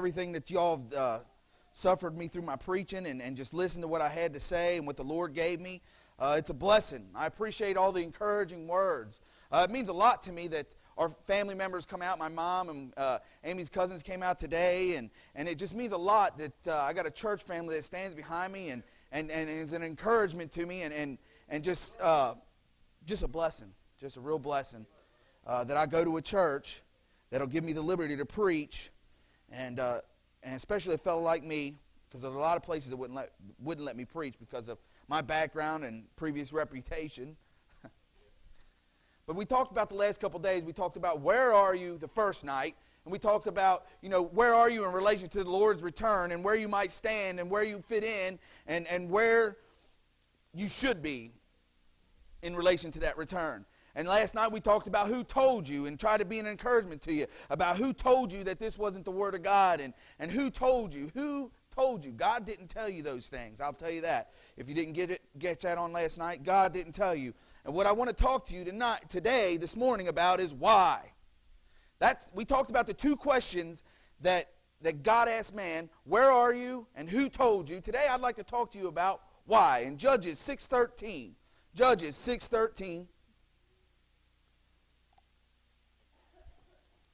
everything that y'all have uh, suffered me through my preaching and, and just listen to what I had to say and what the Lord gave me. Uh, it's a blessing. I appreciate all the encouraging words. Uh, it means a lot to me that our family members come out. My mom and uh, Amy's cousins came out today, and, and it just means a lot that uh, I got a church family that stands behind me and, and, and is an encouragement to me and, and, and just, uh, just a blessing, just a real blessing uh, that I go to a church that'll give me the liberty to preach, and, uh, and especially a fellow like me, because there's a lot of places that wouldn't let, wouldn't let me preach because of my background and previous reputation. but we talked about the last couple days. We talked about where are you the first night, and we talked about, you know, where are you in relation to the Lord's return and where you might stand and where you fit in and, and where you should be in relation to that return. And last night we talked about who told you and tried to be an encouragement to you about who told you that this wasn't the Word of God and, and who told you. Who told you. God didn't tell you those things. I'll tell you that. If you didn't get it, get that on last night, God didn't tell you. And what I want to talk to you tonight, today, this morning about is why. That's we talked about the two questions that that God asked man, where are you and who told you? Today I'd like to talk to you about why. In Judges 6:13. Judges 6:13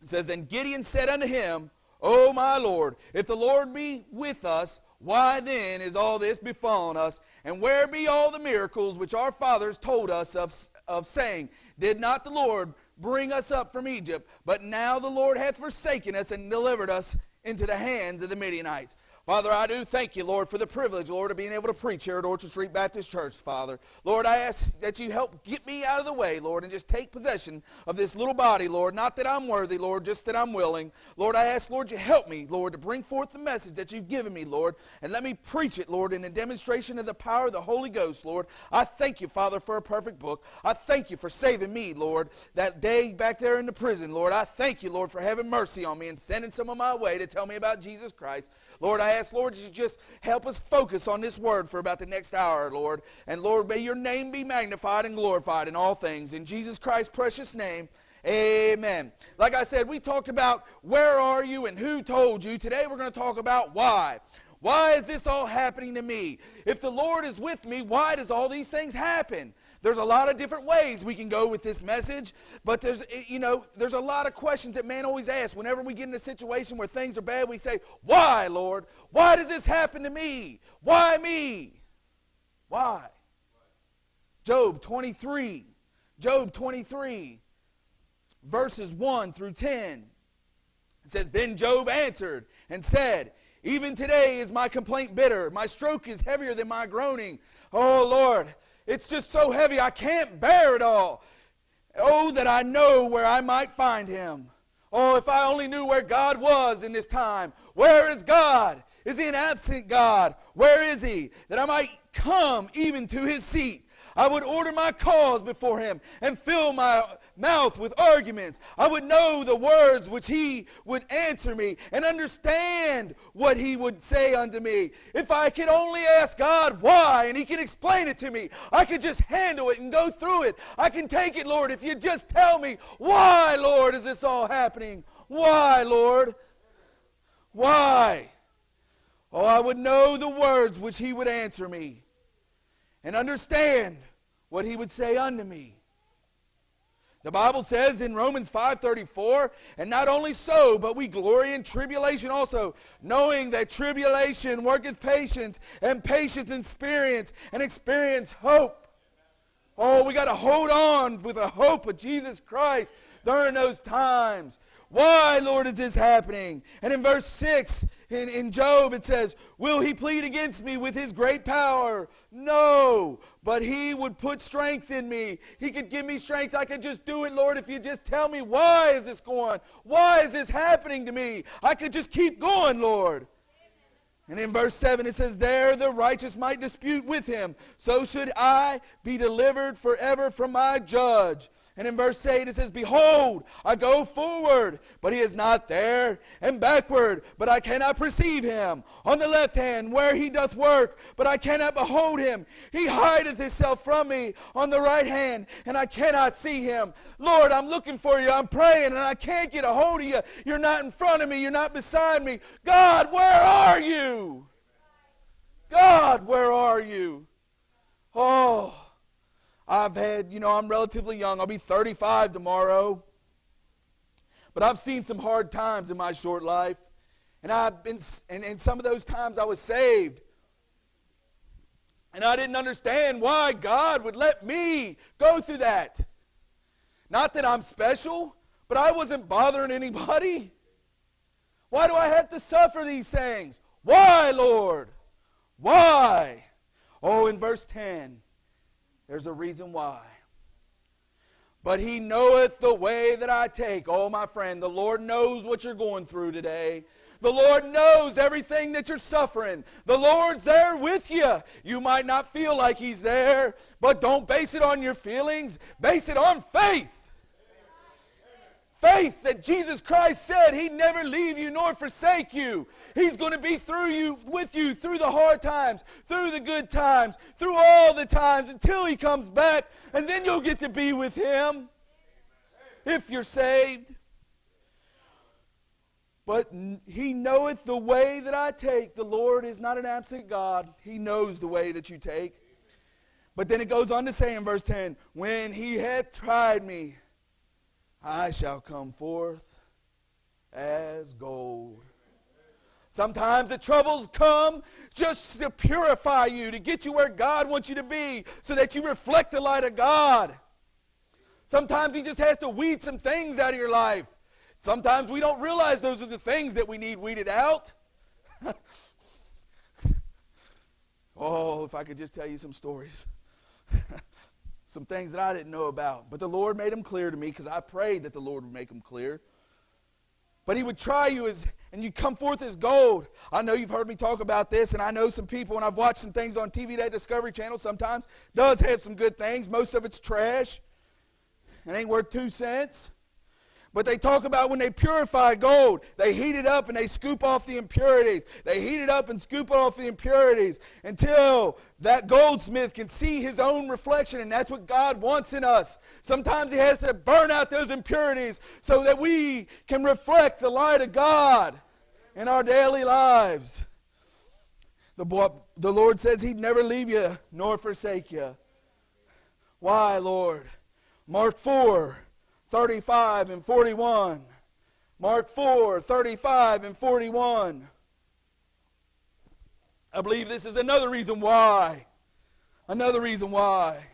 It says, And Gideon said unto him, O my Lord, if the Lord be with us, why then is all this befallen us? And where be all the miracles which our fathers told us of, of saying, Did not the Lord bring us up from Egypt? But now the Lord hath forsaken us and delivered us into the hands of the Midianites. Father, I do thank you, Lord, for the privilege, Lord, of being able to preach here at Orchard Street Baptist Church, Father. Lord, I ask that you help get me out of the way, Lord, and just take possession of this little body, Lord. Not that I'm worthy, Lord, just that I'm willing. Lord, I ask, Lord, you help me, Lord, to bring forth the message that you've given me, Lord, and let me preach it, Lord, in a demonstration of the power of the Holy Ghost, Lord. I thank you, Father, for a perfect book. I thank you for saving me, Lord, that day back there in the prison, Lord. I thank you, Lord, for having mercy on me and sending some of my way to tell me about Jesus Christ. Lord, I ask, Lord, you just help us focus on this word for about the next hour, Lord. And Lord, may your name be magnified and glorified in all things. In Jesus Christ's precious name, amen. Like I said, we talked about where are you and who told you. Today we're going to talk about why. Why is this all happening to me? If the Lord is with me, why does all these things happen? There's a lot of different ways we can go with this message, but there's eh, you know, there's a lot of questions that man always asks whenever we get in a situation where things are bad, we say, "Why, Lord? Why does this happen to me? Why me? Why?" Job 23. Job 23 verses 1 through 10. It says, Then Job answered and said, Even today is my complaint bitter. My stroke is heavier than my groaning. Oh Lord, it's just so heavy, I can't bear it all. Oh, that I know where I might find him. Oh, if I only knew where God was in this time. Where is God? Is he an absent God? Where is he? That I might come even to his seat. I would order my cause before him and fill my mouth with arguments. I would know the words which he would answer me and understand what he would say unto me. If I could only ask God why and he can explain it to me, I could just handle it and go through it. I can take it, Lord, if you just tell me, why, Lord, is this all happening? Why, Lord? Why? Oh, I would know the words which he would answer me and understand what he would say unto me. The Bible says in Romans 5:34, and not only so, but we glory in tribulation also, knowing that tribulation worketh patience, and patience experience, and experience hope. Oh, we got to hold on with the hope of Jesus Christ during those times. Why, Lord, is this happening? And in verse 6 in, in Job, it says, Will he plead against me with his great power? No, but he would put strength in me. He could give me strength. I could just do it, Lord, if you just tell me, why is this going? Why is this happening to me? I could just keep going, Lord. And in verse 7 it says, There the righteous might dispute with him. So should I be delivered forever from my judge. And in verse 8 it says, Behold, I go forward, but he is not there, and backward, but I cannot perceive him. On the left hand, where he doth work, but I cannot behold him. He hideth himself from me on the right hand, and I cannot see him. Lord, I'm looking for you. I'm praying, and I can't get a hold of you. You're not in front of me. You're not beside me. God, where are you? God, where are you? I've had, you know, I'm relatively young. I'll be 35 tomorrow. But I've seen some hard times in my short life. And I've been and, and some of those times I was saved. And I didn't understand why God would let me go through that. Not that I'm special, but I wasn't bothering anybody. Why do I have to suffer these things? Why, Lord? Why? Oh, in verse 10, there's a reason why. But he knoweth the way that I take. Oh, my friend, the Lord knows what you're going through today. The Lord knows everything that you're suffering. The Lord's there with you. You might not feel like He's there, but don't base it on your feelings. Base it on faith. Faith that Jesus Christ said He'd never leave you nor forsake you. He's going to be through you, with you through the hard times, through the good times, through all the times until He comes back, and then you'll get to be with Him if you're saved. But He knoweth the way that I take. The Lord is not an absent God, He knows the way that you take. But then it goes on to say in verse 10 When He hath tried me, I shall come forth as gold. Sometimes the troubles come just to purify you, to get you where God wants you to be, so that you reflect the light of God. Sometimes He just has to weed some things out of your life. Sometimes we don't realize those are the things that we need weeded out. oh, if I could just tell you some stories some things that I didn't know about. But the Lord made them clear to me because I prayed that the Lord would make them clear. But He would try you as, and you come forth as gold. I know you've heard me talk about this, and I know some people, and I've watched some things on TV. That Discovery Channel sometimes does have some good things. Most of it's trash. It ain't worth two cents. But they talk about when they purify gold, they heat it up and they scoop off the impurities. They heat it up and scoop off the impurities until that goldsmith can see his own reflection, and that's what God wants in us. Sometimes He has to burn out those impurities so that we can reflect the light of God in our daily lives. The, the Lord says He'd never leave you nor forsake you. Why, Lord? Mark 4 35 and 41. Mark 4, 35 and 41. I believe this is another reason why. Another reason why.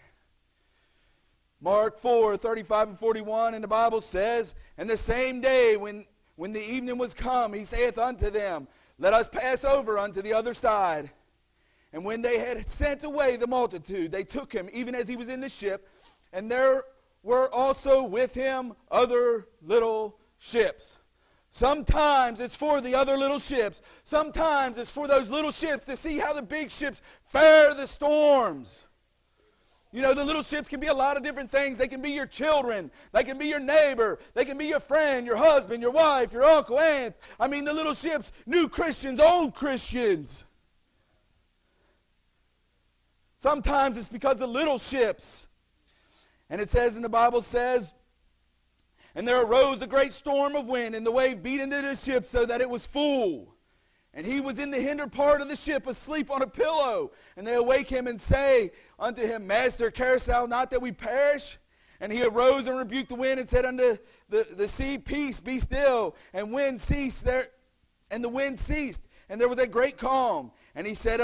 Mark 4, 35 and 41, and the Bible says, And the same day when, when the evening was come, he saith unto them, Let us pass over unto the other side. And when they had sent away the multitude, they took him, even as he was in the ship, and there were also with him other little ships. Sometimes it's for the other little ships. Sometimes it's for those little ships to see how the big ships fare the storms. You know, the little ships can be a lot of different things. They can be your children. They can be your neighbor. They can be your friend, your husband, your wife, your uncle, aunt. I mean, the little ships, new Christians, old Christians. Sometimes it's because the little ships and it says in the Bible says, and there arose a great storm of wind, and the wave beat into the ship so that it was full. And he was in the hinder part of the ship, asleep on a pillow. And they awake him and say unto him, Master, carest thou not that we perish? And he arose and rebuked the wind and said unto the, the sea, Peace, be still. And wind ceased there, and the wind ceased, and there was a great calm. And he said